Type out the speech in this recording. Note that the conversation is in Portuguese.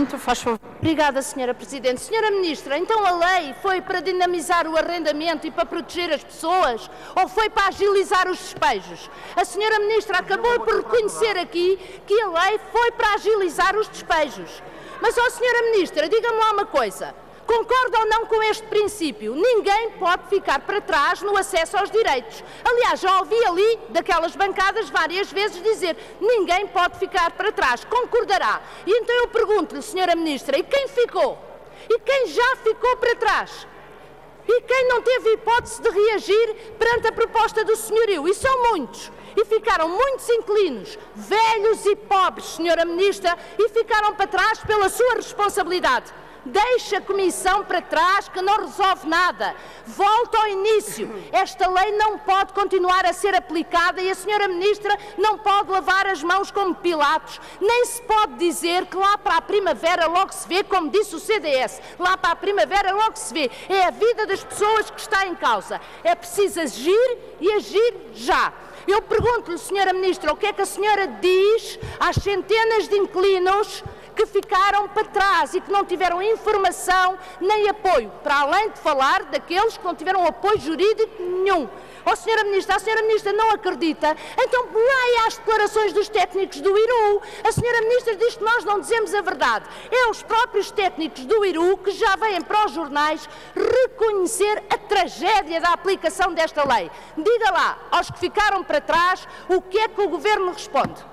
Pinto, faz favor. Obrigada, Senhora Presidente. Senhora Ministra, então a lei foi para dinamizar o arrendamento e para proteger as pessoas ou foi para agilizar os despejos? A Senhora Ministra acabou por reconhecer aqui que a lei foi para agilizar os despejos. Mas, ó Senhora Ministra, diga-me lá uma coisa. Concorda ou não com este princípio? Ninguém pode ficar para trás no acesso aos direitos. Aliás, já ouvi ali, daquelas bancadas, várias vezes dizer ninguém pode ficar para trás. Concordará. E então eu pergunto-lhe, Senhora Ministra, e quem ficou? E quem já ficou para trás? E quem não teve hipótese de reagir perante a proposta do senhorio? E são muitos. E ficaram muitos inquilinos, velhos e pobres, Senhora Ministra, e ficaram para trás pela sua responsabilidade. Deixa a Comissão para trás que não resolve nada. Volta ao início. Esta lei não pode continuar a ser aplicada e a Senhora Ministra não pode lavar as mãos como Pilatos. Nem se pode dizer que lá para a primavera logo se vê, como disse o CDS. Lá para a primavera logo se vê. É a vida das pessoas que está em causa. É preciso agir e agir já. Eu pergunto-lhe, Senhora Ministra, o que é que a senhora diz às centenas de inquilinos que ficaram para trás e que não tiveram informação nem apoio, para além de falar daqueles que não tiveram apoio jurídico nenhum. Ó oh, Senhora Ministra, a Senhora Ministra não acredita, então leia as declarações dos técnicos do IRU. A Senhora Ministra diz que nós não dizemos a verdade. É os próprios técnicos do IRU que já vêm para os jornais reconhecer a tragédia da aplicação desta lei. Diga lá aos que ficaram para trás o que é que o Governo responde.